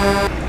Yeah.